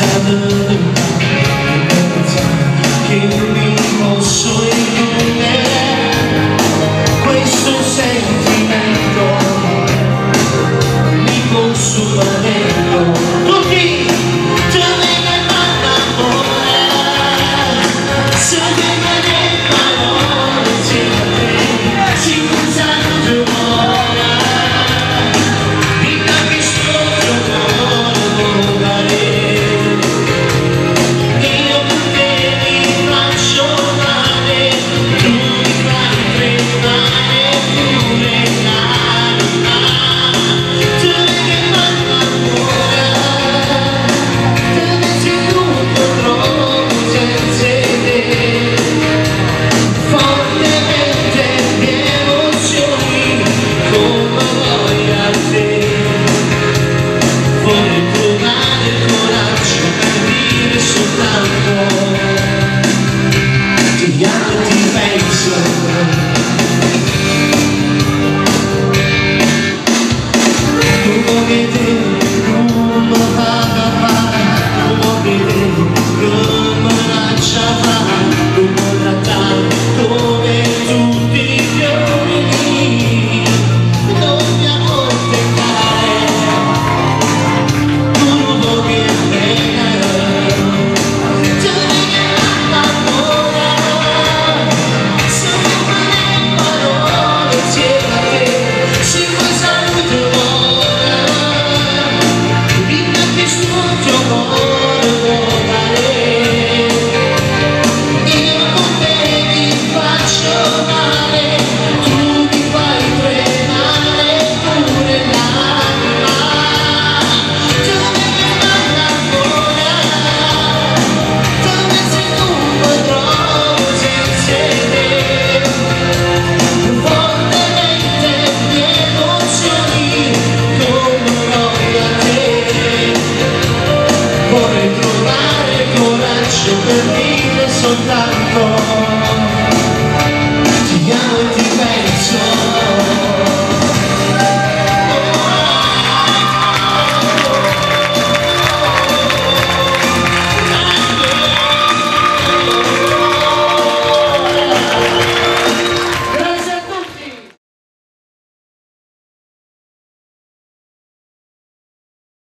heaven. 说太多